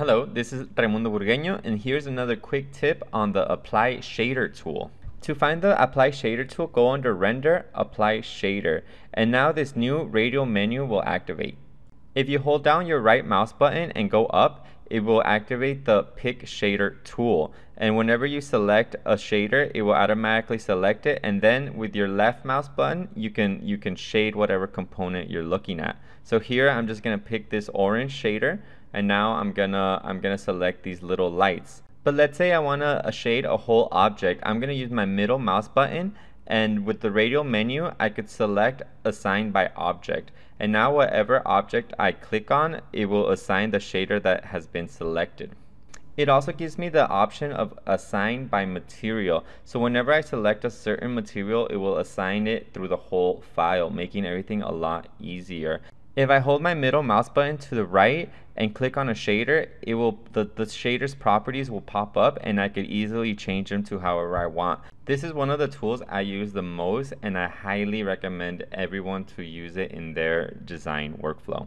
Hello, this is Raimundo Burgueño, and here's another quick tip on the Apply Shader tool. To find the Apply Shader tool, go under Render, Apply Shader, and now this new radial menu will activate. If you hold down your right mouse button and go up, it will activate the Pick Shader tool. And whenever you select a shader, it will automatically select it. And then with your left mouse button, you can, you can shade whatever component you're looking at. So here, I'm just gonna pick this orange shader and now I'm gonna I'm gonna select these little lights. But let's say I wanna uh, shade a whole object. I'm gonna use my middle mouse button and with the radial menu I could select assign by object and now whatever object I click on it will assign the shader that has been selected. It also gives me the option of assign by material. So whenever I select a certain material, it will assign it through the whole file, making everything a lot easier. If I hold my middle mouse button to the right and click on a shader, it will the, the shader's properties will pop up and I could easily change them to however I want. This is one of the tools I use the most and I highly recommend everyone to use it in their design workflow.